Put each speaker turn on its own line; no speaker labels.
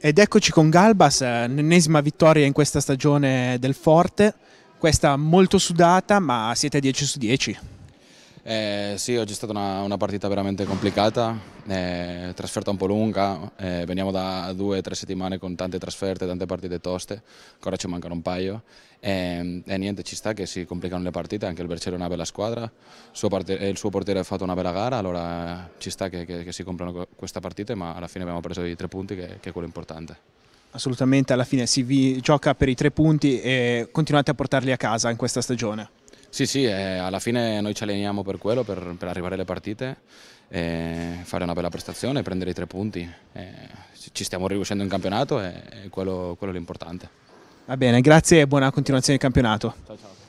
Ed eccoci con Galbas, l'ennesima vittoria in questa stagione del Forte, questa molto sudata ma siete 10 su 10.
Eh, sì, oggi è stata una, una partita veramente complicata, eh, trasferta un po' lunga, eh, veniamo da due o tre settimane con tante trasferte, tante partite toste, ancora ci mancano un paio e, e, niente, ci sta che si complicano le partite, anche il Vercello è una bella squadra, il suo, il suo portiere ha fatto una bella gara, allora ci sta che, che, che si comprano questa partita, ma alla fine abbiamo preso i tre punti che, che è quello importante.
Assolutamente, alla fine si gioca per i tre punti e continuate a portarli a casa in questa stagione.
Sì, sì, eh, alla fine noi ci alleniamo per quello, per, per arrivare alle partite, eh, fare una bella prestazione, prendere i tre punti. Eh, ci stiamo riuscendo in campionato e quello, quello è l'importante.
Va bene, grazie e buona continuazione di campionato. Ciao, ciao.